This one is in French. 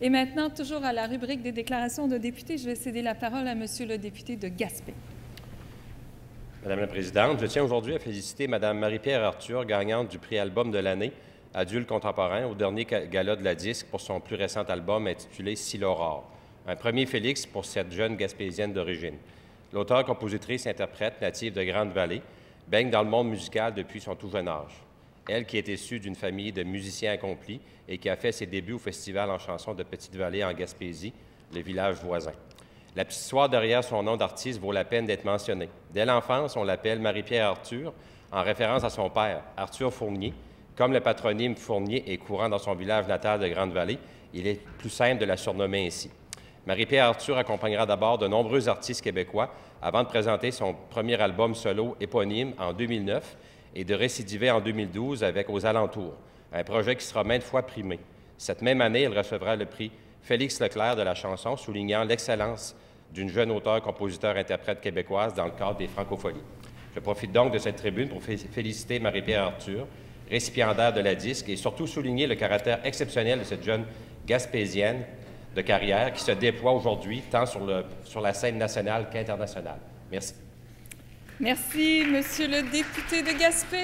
Et maintenant, toujours à la rubrique des déclarations de députés, je vais céder la parole à Monsieur le député de Gaspé. Madame la Présidente, je tiens aujourd'hui à féliciter Madame Marie-Pierre Arthur, gagnante du prix Album de l'année Adulte contemporain au dernier gala de la disque pour son plus récent album intitulé Si l'aurore. Un premier Félix pour cette jeune gaspésienne d'origine. L'auteur, compositrice, interprète native de Grande-Vallée baigne dans le monde musical depuis son tout jeune âge. Elle qui est issue d'une famille de musiciens accomplis et qui a fait ses débuts au festival en chanson de Petite-Vallée en Gaspésie, le village voisin. La petite histoire derrière son nom d'artiste vaut la peine d'être mentionnée. Dès l'enfance, on l'appelle Marie-Pierre Arthur, en référence à son père, Arthur Fournier. Comme le patronyme Fournier est courant dans son village natal de Grande-Vallée, il est plus simple de la surnommer ainsi. Marie-Pierre Arthur accompagnera d'abord de nombreux artistes québécois avant de présenter son premier album solo éponyme en 2009 et de récidiver en 2012 avec Aux Alentours, un projet qui sera maintes fois primé. Cette même année, elle recevra le prix Félix Leclerc de la chanson, soulignant l'excellence d'une jeune auteure-compositeur-interprète québécoise dans le cadre des Francopholies. Je profite donc de cette tribune pour féliciter Marie-Pierre Arthur, récipiendaire de la disque, et surtout souligner le caractère exceptionnel de cette jeune gaspésienne de carrière qui se déploie aujourd'hui tant sur, sur la scène nationale qu'internationale. Merci. Merci, Monsieur le député de Gaspé.